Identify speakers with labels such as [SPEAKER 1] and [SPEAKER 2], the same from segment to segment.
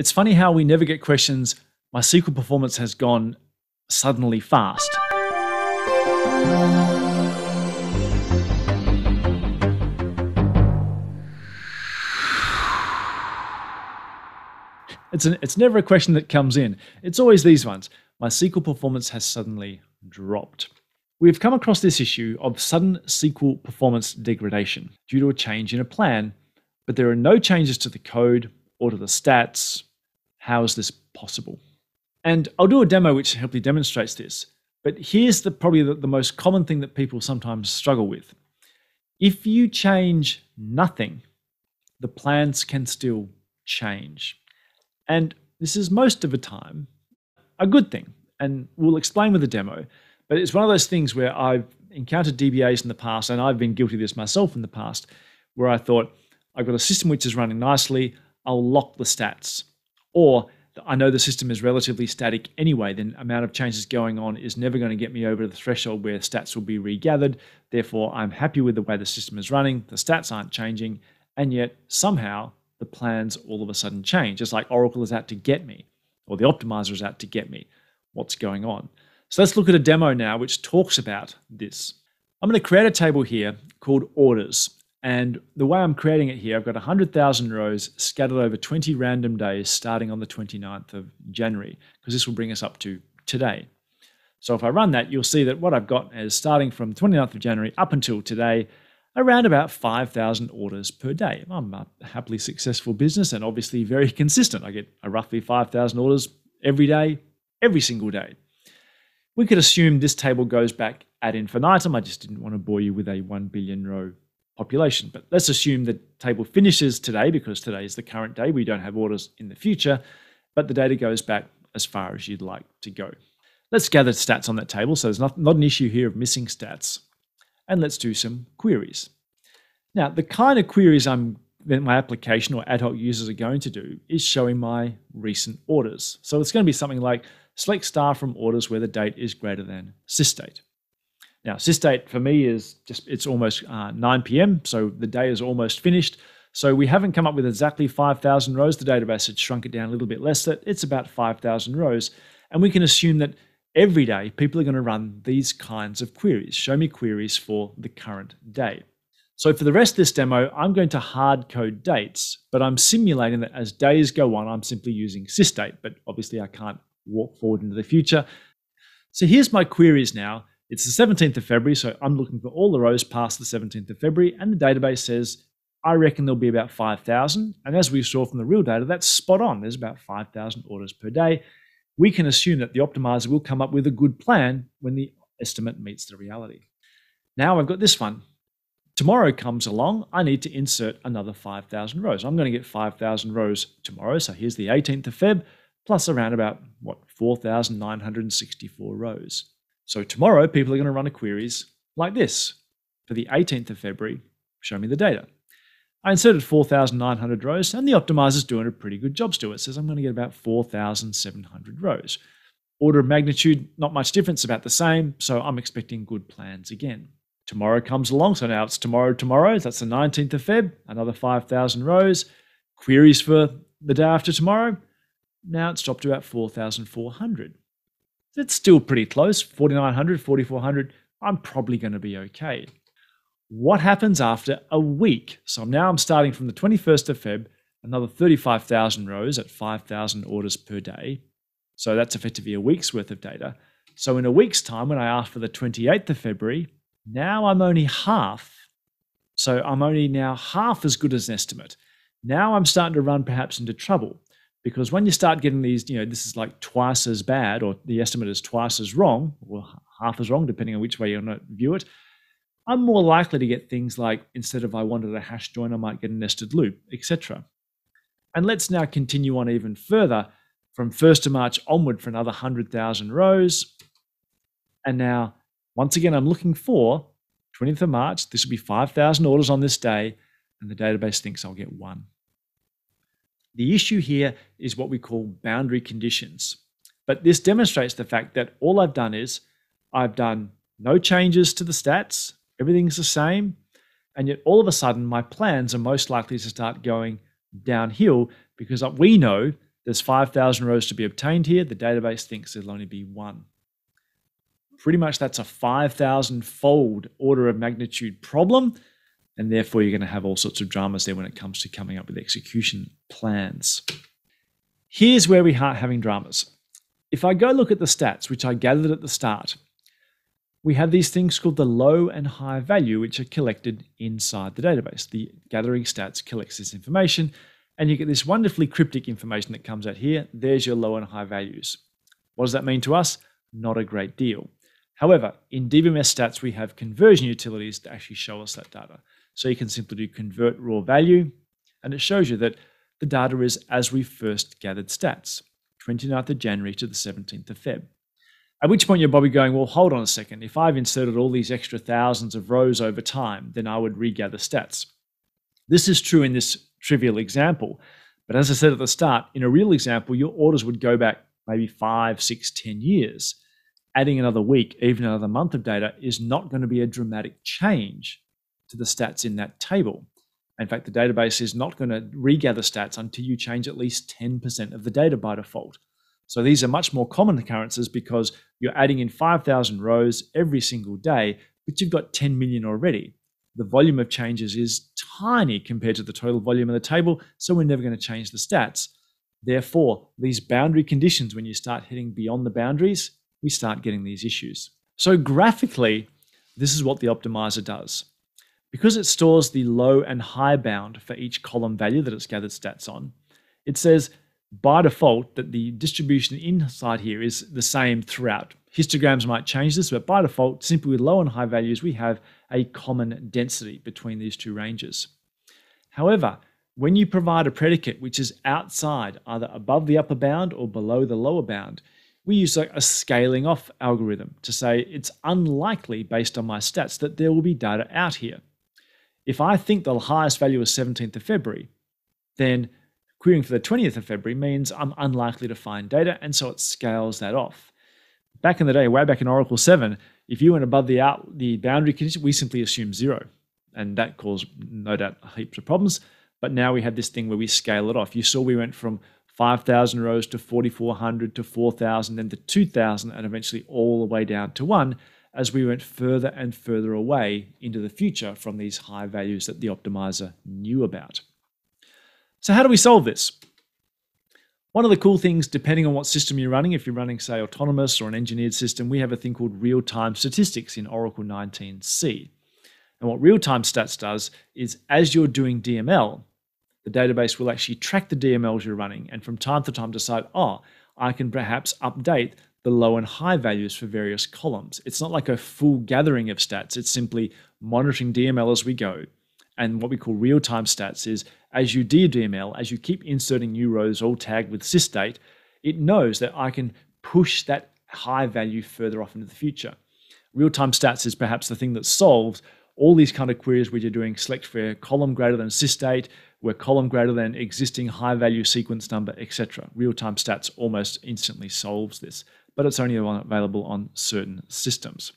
[SPEAKER 1] It's funny how we never get questions, my SQL performance has gone suddenly fast. It's, an, it's never a question that comes in. It's always these ones. My SQL performance has suddenly dropped. We've come across this issue of sudden SQL performance degradation due to a change in a plan, but there are no changes to the code or to the stats. How is this possible? And I'll do a demo which hopefully demonstrates this. But here's the probably the, the most common thing that people sometimes struggle with. If you change nothing, the plans can still change. And this is most of the time a good thing. And we'll explain with a demo. But it's one of those things where I've encountered DBAs in the past, and I've been guilty of this myself in the past, where I thought, I've got a system which is running nicely, I'll lock the stats. Or I know the system is relatively static anyway, then amount of changes going on is never going to get me over the threshold where stats will be regathered. Therefore, I'm happy with the way the system is running, the stats aren't changing, and yet somehow the plans all of a sudden change. Just like Oracle is out to get me, or the optimizer is out to get me. What's going on? So let's look at a demo now which talks about this. I'm going to create a table here called orders. And the way I'm creating it here, I've got 100,000 rows scattered over 20 random days starting on the 29th of January, because this will bring us up to today. So if I run that, you'll see that what I've got is starting from 29th of January up until today, around about 5,000 orders per day. I'm a happily successful business and obviously very consistent. I get roughly 5,000 orders every day, every single day. We could assume this table goes back ad infinitum. I just didn't want to bore you with a 1 billion row population. But let's assume the table finishes today because today is the current day. We don't have orders in the future, but the data goes back as far as you'd like to go. Let's gather stats on that table. So there's not, not an issue here of missing stats. And let's do some queries. Now, the kind of queries I'm that my application or ad hoc users are going to do is showing my recent orders. So it's going to be something like select star from orders where the date is greater than sysdate. Now, sysdate for me is just, it's almost uh, 9 p.m., so the day is almost finished. So we haven't come up with exactly 5,000 rows. The database had shrunk it down a little bit less, that it's about 5,000 rows. And we can assume that every day people are going to run these kinds of queries. Show me queries for the current day. So for the rest of this demo, I'm going to hard code dates, but I'm simulating that as days go on, I'm simply using sysdate, but obviously I can't walk forward into the future. So here's my queries now. It's the 17th of February, so I'm looking for all the rows past the 17th of February, and the database says, I reckon there'll be about 5,000. And as we saw from the real data, that's spot on. There's about 5,000 orders per day. We can assume that the optimizer will come up with a good plan when the estimate meets the reality. Now I've got this one. Tomorrow comes along, I need to insert another 5,000 rows. I'm going to get 5,000 rows tomorrow. So here's the 18th of Feb, plus around about, what, 4,964 rows. So tomorrow, people are going to run a queries like this. For the 18th of February, show me the data. I inserted 4,900 rows, and the optimizer's doing a pretty good job still. It says I'm going to get about 4,700 rows. Order of magnitude, not much difference, about the same, so I'm expecting good plans again. Tomorrow comes along, so now it's tomorrow, tomorrow. That's the 19th of Feb, another 5,000 rows. Queries for the day after tomorrow. Now it's dropped to about 4,400 it's still pretty close 4900 4400 i'm probably going to be okay. What happens after a week? So now i'm starting from the 21st of feb another 35000 rows at 5000 orders per day. So that's effectively a week's worth of data. So in a week's time when i ask for the 28th of february now i'm only half. So i'm only now half as good as an estimate. Now i'm starting to run perhaps into trouble because when you start getting these, you know, this is like twice as bad, or the estimate is twice as wrong, or half as wrong, depending on which way you view it, I'm more likely to get things like instead of I wanted a hash join, I might get a nested loop, etc. And let's now continue on even further from 1st of March onward for another 100,000 rows. And now, once again, I'm looking for 20th of March. This will be 5,000 orders on this day, and the database thinks I'll get one. The issue here is what we call boundary conditions. But this demonstrates the fact that all I've done is I've done no changes to the stats, everything's the same, and yet all of a sudden my plans are most likely to start going downhill because we know there's 5,000 rows to be obtained here. The database thinks there'll only be one. Pretty much that's a 5,000 fold order of magnitude problem. And therefore, you're going to have all sorts of dramas there when it comes to coming up with execution plans. Here's where we start having dramas. If I go look at the stats, which I gathered at the start, we have these things called the low and high value, which are collected inside the database. The gathering stats collects this information, and you get this wonderfully cryptic information that comes out here. There's your low and high values. What does that mean to us? Not a great deal. However, in DBMS stats, we have conversion utilities to actually show us that data. So you can simply do convert raw value, and it shows you that the data is as we first gathered stats, 29th of January to the 17th of Feb. At which point you're probably going, well, hold on a second. If I've inserted all these extra thousands of rows over time, then I would regather stats. This is true in this trivial example. But as I said at the start, in a real example, your orders would go back maybe five, six, ten years. Adding another week, even another month of data is not going to be a dramatic change to the stats in that table. In fact, the database is not going to regather stats until you change at least 10% of the data by default. So these are much more common occurrences because you're adding in 5,000 rows every single day, but you've got 10 million already. The volume of changes is tiny compared to the total volume of the table, so we're never going to change the stats. Therefore, these boundary conditions, when you start hitting beyond the boundaries, we start getting these issues. So graphically, this is what the optimizer does. Because it stores the low and high bound for each column value that it's gathered stats on, it says by default that the distribution inside here is the same throughout. Histograms might change this, but by default, simply with low and high values, we have a common density between these two ranges. However, when you provide a predicate which is outside, either above the upper bound or below the lower bound, we use a scaling off algorithm to say it's unlikely based on my stats that there will be data out here. If I think the highest value is 17th of February, then Querying for the 20th of February means I'm unlikely to find data, and so it scales that off. Back in the day, way back in Oracle 7, if you went above the out the boundary condition, we simply assume zero. And that caused no doubt heaps of problems. But now we have this thing where we scale it off. You saw we went from 5,000 rows to 4,400 to 4,000, then to 2,000, and eventually all the way down to one as we went further and further away into the future from these high values that the optimizer knew about. So, how do we solve this? One of the cool things, depending on what system you're running, if you're running, say, autonomous or an engineered system, we have a thing called real time statistics in Oracle 19c. And what real time stats does is as you're doing DML, the database will actually track the DMLs you're running and from time to time decide, oh, I can perhaps update the low and high values for various columns. It's not like a full gathering of stats, it's simply monitoring DML as we go. And what we call real time stats is as you do DML, as you keep inserting new rows all tagged with sysdate, it knows that I can push that high value further off into the future. Real-time stats is perhaps the thing that solves all these kind of queries where you're doing select for column greater than sysdate, where column greater than existing high value sequence number, etc. Real-time stats almost instantly solves this, but it's only available on certain systems.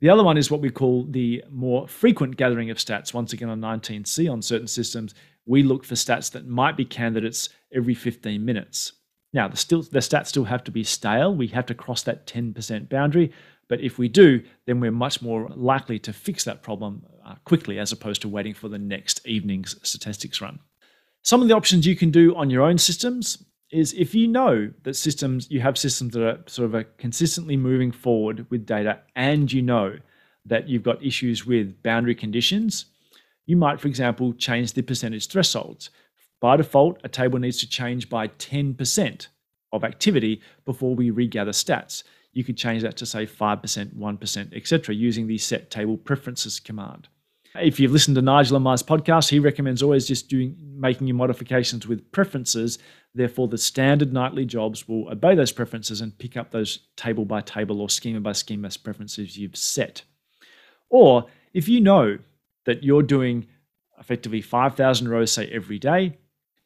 [SPEAKER 1] The other one is what we call the more frequent gathering of stats. Once again, on 19C on certain systems, we look for stats that might be candidates every 15 minutes. Now, the, still, the stats still have to be stale. We have to cross that 10% boundary. But if we do, then we're much more likely to fix that problem uh, quickly as opposed to waiting for the next evening's statistics run. Some of the options you can do on your own systems is if you know that systems, you have systems that are sort of consistently moving forward with data and you know that you've got issues with boundary conditions, you might, for example, change the percentage thresholds. By default, a table needs to change by 10% of activity before we regather stats. You could change that to say 5%, 1%, etc., using the set table preferences command. If you've listened to Nigel Mai's podcast, he recommends always just doing making your modifications with preferences. Therefore, the standard nightly jobs will obey those preferences and pick up those table by table or schema by schema preferences you've set. Or if you know that you're doing effectively 5,000 rows, say, every day.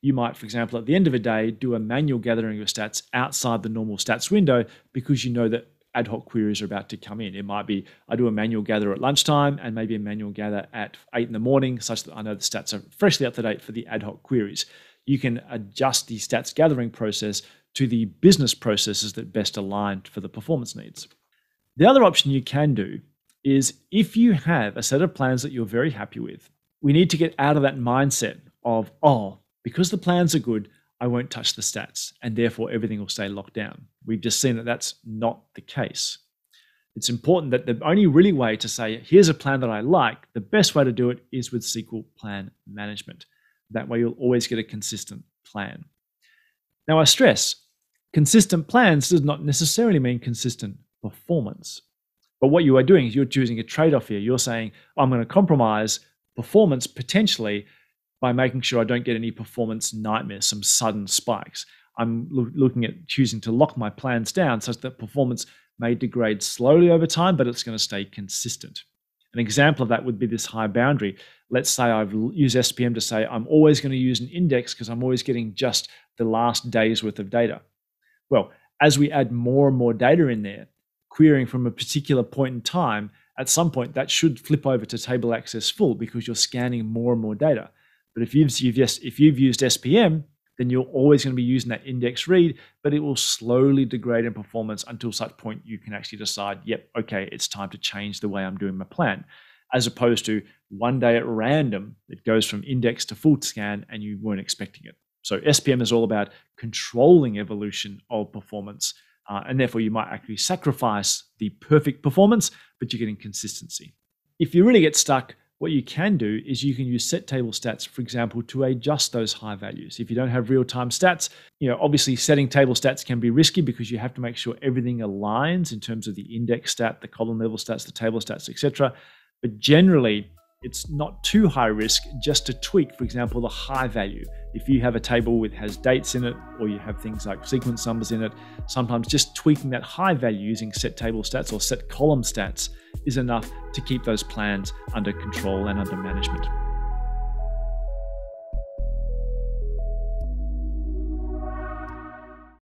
[SPEAKER 1] You might, for example, at the end of a day, do a manual gathering of stats outside the normal stats window because you know that ad hoc queries are about to come in. It might be I do a manual gather at lunchtime and maybe a manual gather at eight in the morning, such that I know the stats are freshly up to date for the ad hoc queries. you can adjust the stats gathering process to the business processes that best align for the performance needs. The other option you can do is if you have a set of plans that you're very happy with, we need to get out of that mindset of, oh, because the plans are good, I won't touch the stats, and therefore everything will stay locked down. We've just seen that that's not the case. It's important that the only really way to say, here's a plan that I like, the best way to do it is with SQL Plan Management. That way, you'll always get a consistent plan. Now, I stress consistent plans does not necessarily mean consistent performance. But what you are doing is you're choosing a trade off here. You're saying, I'm going to compromise performance potentially by making sure I don't get any performance nightmares, some sudden spikes. I'm lo- looking at choosing to lock my plans down such that performance may degrade slowly over time, but it's going to stay consistent. An example of that would be this high boundary. Let's say I've used SPM to say I'm always going to use an index because I'm always getting just the last day's worth of data. Well, as we add more and more data in there, querying from a particular point in time, at some point that should flip over to table access full because you're scanning more and more data. But if you've, you've if you've used SPM, then you're always going to be using that index read, but it will slowly degrade in performance until such point you can actually decide, yep, okay, it's time to change the way I'm doing my plan. As opposed to one day at random, it goes from index to full scan and you weren't expecting it. So SPM is all about controlling evolution of performance. Uh, and therefore, you might actually sacrifice the perfect performance, but you're getting consistency. If you really get stuck, what you can do is you can use set table stats, for example, to adjust those high values. If you don't have real-time stats, you know, obviously setting table stats can be risky because you have to make sure everything aligns in terms of the index stat, the column level stats, the table stats, etc. But generally, it's not too high risk just to tweak, for example, the high value. If you have a table with has dates in it, or you have things like sequence numbers in it, sometimes just tweaking that high value using set table stats or set column stats is enough to keep those plans under control and under management.